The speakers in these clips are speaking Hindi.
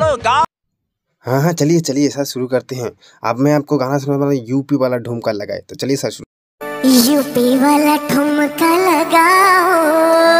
चलो गा हाँ हाँ चलिए चलिए सर शुरू करते हैं। अब मैं आपको गाना सुना वाला यूपी वाला ढूमका लगाए तो चलिए सर शुरू। यूपी वाला ढूमका लगाओ।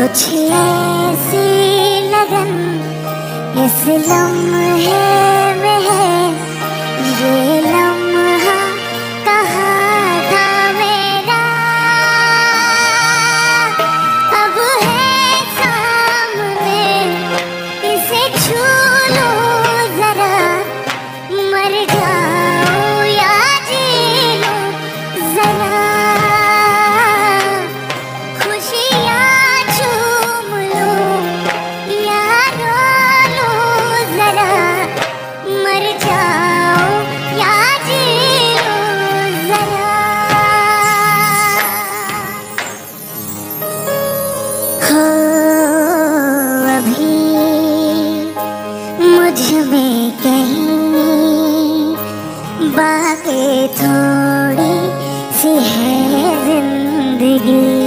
कुछ ऐसी लगन इस लम्हे कहीं बातें थोड़ी सी है ज़िंदगी।